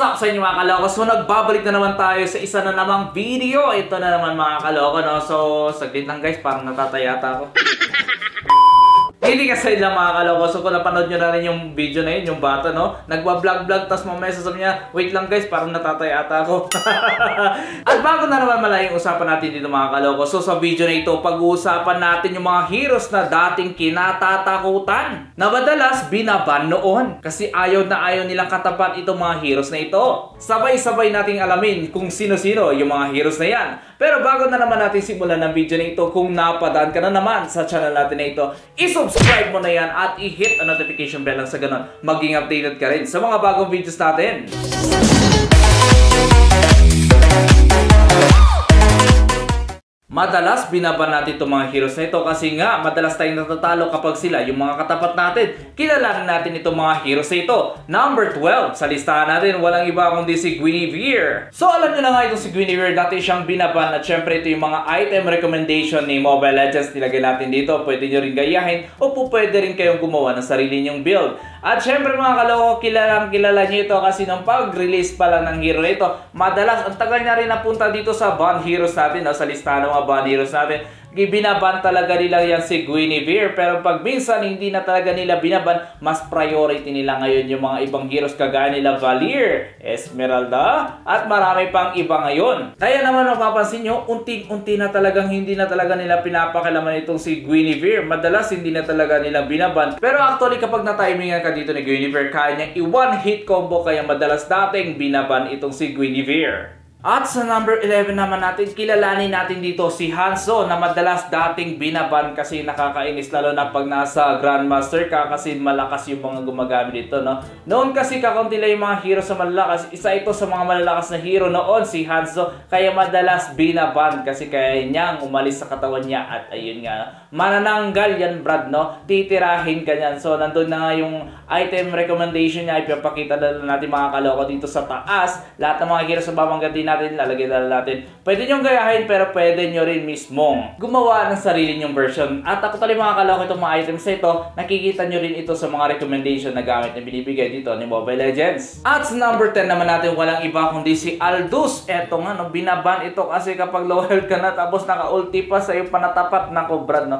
What's up sa inyo mga kaloko? So nagbabalik na naman tayo sa isa na namang video. Ito na naman mga kaloko no. So saglit lang guys, parang natatayata ako. Hindi kasi lang mga kaloko. So kung napanood nyo na rin yung video na yun, yung bata no, nagwa-vlog-vlog tapos mamaya sasabi niya, wait lang guys, parang natatayata ako. At bago na naman malayong usapan natin dito mga kaloko. So sa video na ito, pag-uusapan natin yung mga heroes na dating kinatatakutan. Na madalas binaban noon. Kasi ayaw na ayaw nilang katapat itong mga heroes na ito. Sabay-sabay nating alamin kung sino-sino yung mga heroes na yan. Pero bago na naman natin simulan ng video na ito, kung napadaan ka na naman sa channel natin na ito, isubscribe mo na yan at i-hit ang notification bell lang sa ganun. Maging updated ka rin sa mga bagong videos natin. Madalas binaban natin itong mga heroes na ito kasi nga madalas tayong natatalo kapag sila yung mga katapat natin. Kilalanin natin itong mga heroes na ito. Number 12 sa listahan natin walang iba kundi si Guinevere. So alam nyo na nga itong si Guinevere dati siyang binaban at syempre ito yung mga item recommendation ni Mobile Legends nilagay natin dito. Pwede nyo rin gayahin o pwede rin kayong gumawa ng sarili nyong build. At syempre mga kaloko, kilalang kilala nyo ito kasi nung pag-release pa lang ng hero na ito, madalas ang tagal niya rin napunta dito sa Bond Heroes natin, no, sa listahan ng mga Bond Heroes natin binaban talaga nila yan si Guinevere. Pero pag minsan hindi na talaga nila binaban, mas priority nila ngayon yung mga ibang heroes kagaya nila Valir, Esmeralda, at marami pang iba ngayon. Kaya naman mapapansin nyo, unti-unti na talagang hindi na talaga nila pinapakilaman itong si Guinevere. Madalas hindi na talaga nila binaban. Pero actually kapag na-timingan ka dito ni Guinevere, kaya niya i-one hit combo kaya madalas dating binaban itong si Guinevere. At sa number 11 naman natin, kilalanin natin dito si Hanzo na madalas dating binaban kasi nakakainis lalo na pag nasa Grandmaster ka kasi malakas yung mga gumagamit dito. No? Noon kasi kakaunti lang yung mga hero sa malalakas. Isa ito sa mga malalakas na hero noon si Hanzo kaya madalas binaban kasi kaya niyang umalis sa katawan niya at ayun nga. Manananggal yan Brad no? Titirahin ka niyan. So nandun na nga yung item recommendation niya. Ipapakita na natin mga kaloko dito sa taas. Lahat ng mga hero sa babanggat din natin, lalagay na natin. Pwede nyo gayahin pero pwede nyo rin mismong gumawa ng sarili nyong version. At ako tali mga kaloko itong mga items na ito, nakikita nyo rin ito sa mga recommendation na gamit na binibigay dito ni Mobile Legends. At sa number 10 naman natin, walang iba kundi si Aldous. Eto nga, no, binaban ito kasi kapag low health ka na tapos naka-ulti pa sa iyo panatapat na Brad, no.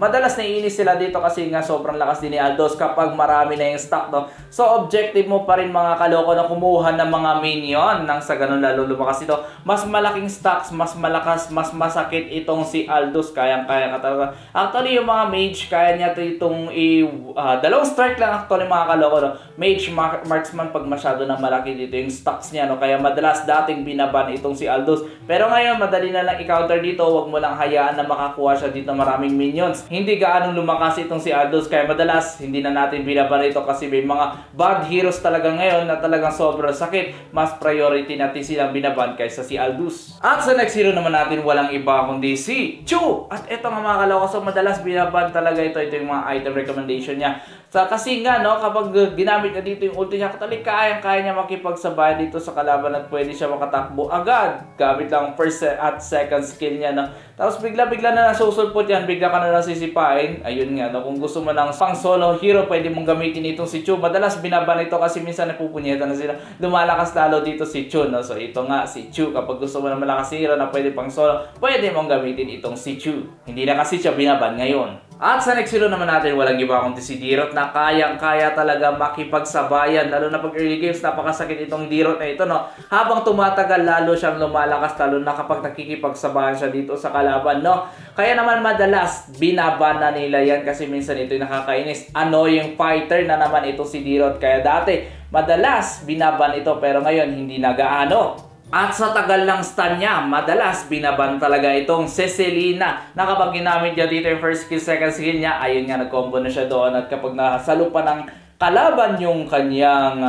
Madalas naiinis sila dito kasi nga sobrang lakas din ni Aldous kapag marami na yung stock, no. So objective mo pa rin mga kaloko na kumuha ng mga minion nang sa ganun lalo lumakas ito mas malaking stocks, mas malakas, mas masakit itong si Aldous. Kayang-kaya ka talaga. Actually, yung mga mage, kaya niya itong i... Uh, dalawang strike lang actually mga kaloko. No? Mage, mark, marksman, pag masyado na malaki dito yung stocks niya. No? Kaya madalas dating binaban itong si Aldous. Pero ngayon, madali na lang i-counter dito. Huwag mo lang hayaan na makakuha siya dito maraming minions. Hindi gaano lumakas itong si Aldous. Kaya madalas, hindi na natin binaban ito kasi may mga bad heroes talaga ngayon na talagang sobrang sakit. Mas priority natin silang binaban kaysa si Aldous. At sa next hero naman natin, walang iba kundi si Chu! At ito nga mga kalawa, so madalas binaban talaga ito. Ito yung mga item recommendation niya. Sa kasi nga, no, kapag ginamit na dito yung ulti niya, katali kaya-kaya niya makipagsabay dito sa kalaban at pwede siya makatakbo agad. Gamit lang first at second skill niya, no. Tapos bigla-bigla na nasusulpot yan, bigla ka na lang sisipain. Ayun nga, no, kung gusto mo ng pang solo hero, pwede mong gamitin itong si Chu. Madalas binaban ito kasi minsan napupunyeta na sila. Lumalakas lalo dito si Chu, no. So ito nga, si Chu. Kapag gusto mo ng malakas hero na pwede pang solo, pwede mong gamitin itong si Chu. Hindi na kasi siya binaban ngayon. At sa next hero naman natin, walang iba kundi si Dirot na kayang-kaya talaga makipagsabayan. Lalo na pag early games, napakasakit itong Dirot na ito, no? Habang tumatagal, lalo siyang lumalakas, lalo na kapag nakikipagsabayan siya dito sa kalaban, no? Kaya naman madalas, binaban na nila yan kasi minsan ito yung nakakainis. Annoying fighter na naman ito si Dirot. Kaya dati, madalas binaban ito pero ngayon hindi na gaano. At sa tagal ng stun niya, madalas binaban talaga itong Cecilina na kapag ginamit niya dito yung first skill, second skill niya, ayun nga, nag-combo na siya doon. At kapag nasalo pa ng kalaban yung kanyang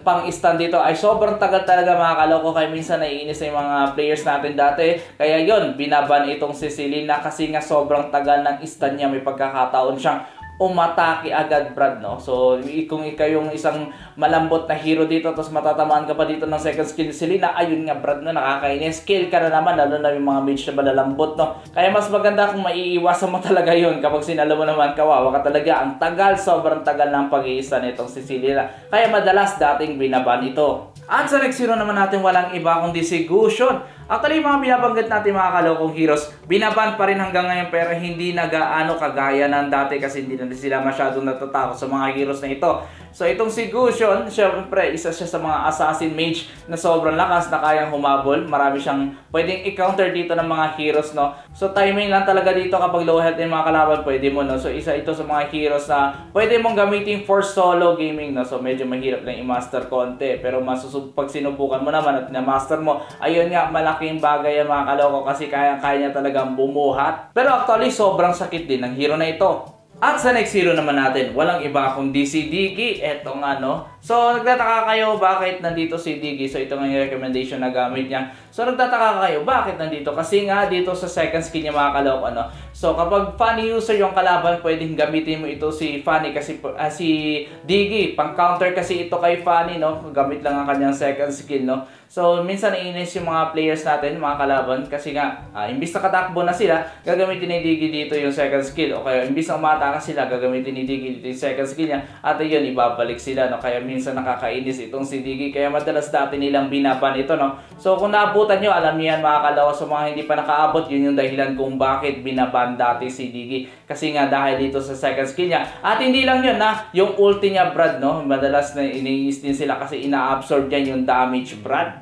pang-stand dito ay sobrang tagal talaga mga kaloko. Kaya minsan naiinis na yung mga players natin dati. Kaya yon binaban itong Cecilina kasi nga sobrang tagal ng stand niya. May pagkakataon siyang umatake agad Brad no? So kung ikaw yung isang malambot na hero dito tapos matatamaan ka pa dito ng second skill si Lina ayun nga Brad no? Nakakainis. Skill ka na naman lalo na yung mga mage na malalambot no? Kaya mas maganda kung maiiwasan mo talaga yun kapag sinalo mo naman kawawa ka talaga. Ang tagal sobrang tagal ng pag-iisa nitong si Selena kaya madalas dating binaban ito At sa next hero naman natin walang iba kundi si Gusion. Actually, mga binabanggit natin mga kalokong heroes, binaban pa rin hanggang ngayon pero hindi nagaano kagaya ng dati kasi hindi na sila masyadong natatakot sa mga heroes na ito. So itong si Gusion, syempre isa siya sa mga assassin mage na sobrang lakas na kayang humabol. Marami siyang pwedeng i-counter dito ng mga heroes, no? So timing lang talaga dito kapag low health yung mga kalaban, pwede mo, no? So isa ito sa mga heroes na pwede mong gamitin for solo gaming, no? So medyo mahirap lang i-master konti. Pero masusub pag sinubukan mo naman at na-master mo, ayun nga, malaking bagay yan mga kaloko kasi kaya-kaya niya talagang bumuhat. Pero actually, sobrang sakit din ng hero na ito. At sa next hero naman natin, walang iba kundi si Diggy. Eto nga no. So nagtataka kayo bakit nandito si Diggy. So ito nga yung recommendation na gamit niya. So nagtataka kayo bakit nandito. Kasi nga dito sa second skin niya mga kalok ano. So kapag funny user yung kalaban, pwedeng gamitin mo ito si funny kasi uh, si Diggy. Pang counter kasi ito kay funny no. Gamit lang ang kanyang second skill no. So, minsan naiinis yung mga players natin, mga kalaban, kasi nga, uh, imbis na katakbo na sila, gagamitin ni Diggy dito yung second skill. O kaya, imbis na umataka sila, gagamitin ni Diggy dito yung second skill niya. At yun, ibabalik sila. No? Kaya minsan nakakainis itong si Diggy. Kaya madalas dati nilang binaban ito. No? So, kung naabutan nyo, alam niyo yan mga kalawa. So, mga hindi pa nakaabot, yun yung dahilan kung bakit binaban dati si Diggy. Kasi nga, dahil dito sa second skill niya. At hindi lang yun, na yung ulti niya, Brad, no? Madalas na iniis din sila kasi ina-absorb yan yung damage, Brad.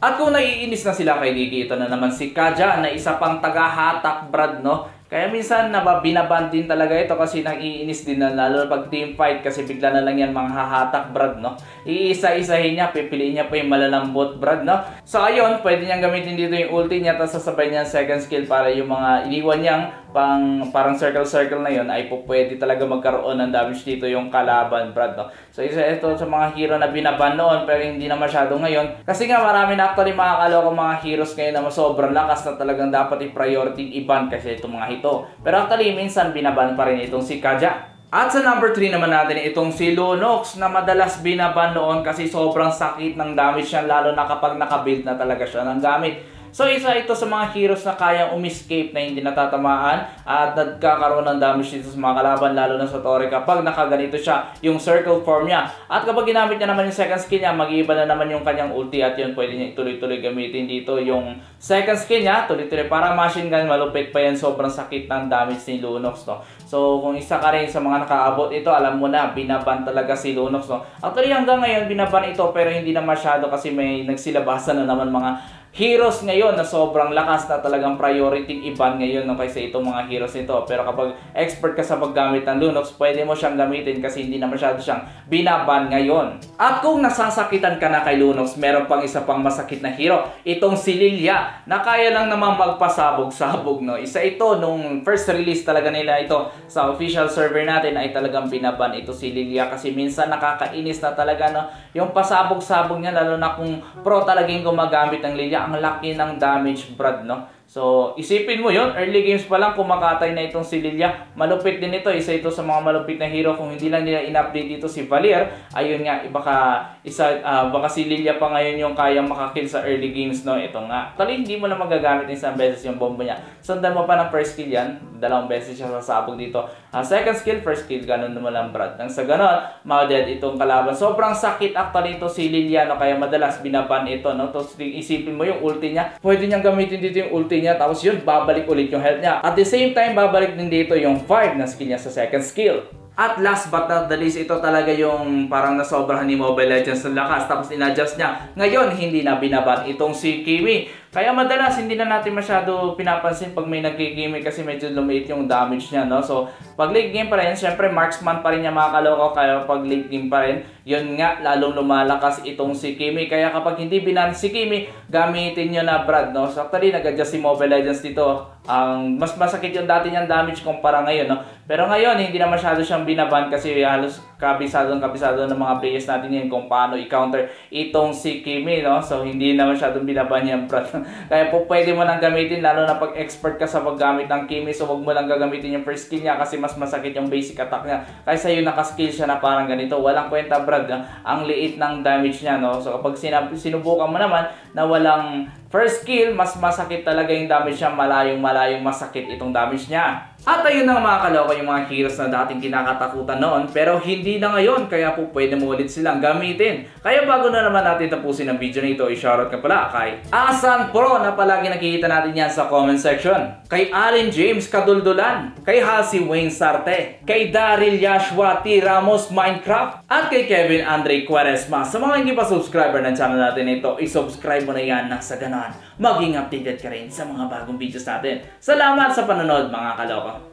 At kung naiinis na sila kay Gigi, ito na naman si Kaja na isa pang taga-hatak Brad, no? Kaya minsan nababinaban din talaga ito kasi naiinis din na lalo pag team fight kasi bigla na lang yan mga hahatak brad no. Iisa-isahin niya, pipiliin niya pa yung malalambot brad no. So ayun, pwede niyang gamitin dito yung ulti niya tapos sasabay niya second skill para yung mga iniwan niyang pang parang circle-circle na yon ay po pwede talaga magkaroon ng damage dito yung kalaban, Brad. No? So isa ito sa mga hero na binaban noon pero hindi na masyado ngayon. Kasi nga marami na actually mga kaloko mga heroes ngayon na sobrang lakas na talagang dapat i-priority i-ban kasi itong mga ito. Pero actually minsan binaban pa rin itong si Kaja. At sa number 3 naman natin itong si Lunox na madalas binaban noon kasi sobrang sakit ng damage niya lalo na kapag nakabuild na talaga siya ng gamit. So isa ito sa mga heroes na kayang umiscape na hindi natatamaan at nagkakaroon ng damage dito sa mga kalaban lalo na sa Torre kapag nakaganito siya yung circle form niya. At kapag ginamit niya naman yung second skill niya, mag-iiba na naman yung kanyang ulti at yun pwede niya ituloy-tuloy gamitin dito yung second skill niya, tuloy-tuloy para machine gun, malupit pa yan, sobrang sakit ng damage ni Lunox no. So kung isa ka rin sa mga nakaabot ito, alam mo na, binaban talaga si Lunox no. Actually hanggang ngayon binaban ito pero hindi na masyado kasi may nagsilabasan na naman mga heroes ngayon na sobrang lakas na talagang priority iban ngayon no, kaysa itong mga heroes nito. Pero kapag expert ka sa paggamit ng Lunox, pwede mo siyang gamitin kasi hindi na masyado siyang binaban ngayon. At kung nasasakitan ka na kay Lunox, meron pang isa pang masakit na hero. Itong si Lilia na kaya lang naman magpasabog-sabog. No? Isa ito nung first release talaga nila ito sa official server natin ay talagang binaban ito si Lilia kasi minsan nakakainis na talaga no? yung pasabog-sabog niya lalo na kung pro talagang gumagamit ng Lilia ang laki ng damage Brad no So, isipin mo yon early games pa lang kumakatay na itong si Lilia. Malupit din ito, isa ito sa mga malupit na hero. Kung hindi lang nila in-update dito si Valier, ayun nga, baka, isa, uh, baka si Lilia pa ngayon yung kayang makakill sa early games, no? Ito nga. Actually, hindi mo na magagamit isang beses yung bomba niya. Sundan mo pa ng first skill yan, dalawang beses siya sasabog dito. Uh, second skill, first skill, ganun naman lang, Brad. Nang sa ganun, ma-dead itong kalaban. Sobrang sakit actually ito si Lilia, no? Kaya madalas binaban ito, no? Tapos isipin mo yung ulti niya. Pwede niyang gamitin dito yung ulti niya tapos yun babalik ulit yung health niya. At the same time babalik din dito yung 5 na skill niya sa second skill. At last but not the least, ito talaga yung parang nasobrahan ni Mobile Legends ng lakas. Tapos in-adjust niya. Ngayon, hindi na binaban itong si Kiwi. Kaya madalas hindi na natin masyado pinapansin pag may nagkikimi kasi medyo lumiit yung damage niya, no? So, pag late game pa rin, syempre marksman pa rin niya mga kaloko, kaya pag late game pa rin, yun nga, lalong lumalakas itong si Kimi. Kaya kapag hindi binan si Kimi, gamitin nyo na Brad, no? So, actually, nag-adjust si Mobile Legends dito. Ang mas masakit yung dati niyang damage kumpara ngayon, no? Pero ngayon, hindi na masyado siyang binaban kasi halos kabisado ng kabisado ng mga players natin yan kung paano i-counter itong si Kimi, no? So, hindi na masyadong binaban yan, Brad. Kaya po pwede mo nang gamitin lalo na pag expert ka sa paggamit ng Kimi so wag mo lang gagamitin yung first skill niya kasi mas masakit yung basic attack niya. Kaysa yung naka-skill siya na parang ganito. Walang kwenta Brad. Ang liit ng damage niya no. So kapag sinubukan mo naman na walang first skill, mas masakit talaga yung damage niya. Malayong malayong masakit itong damage niya. At ayun na mga kaloko yung mga heroes na dating kinakatakutan noon pero hindi na ngayon, kaya po pwede mo ulit silang gamitin. Kaya bago na naman natin tapusin ang video na ito, i-shoutout ka pala kay Asan Pro na palagi nakikita natin yan sa comment section. Kay Allen James Kaduldulan, kay Halsey Wayne Sarte, kay Daryl Yashua T. Ramos Minecraft, at kay Kevin Andre Quaresma. Sa mga hindi pa subscriber ng channel natin ito, i-subscribe mo na yan na sa ganon. Maging updated ka rin sa mga bagong videos natin. Salamat sa panonood mga kaloko.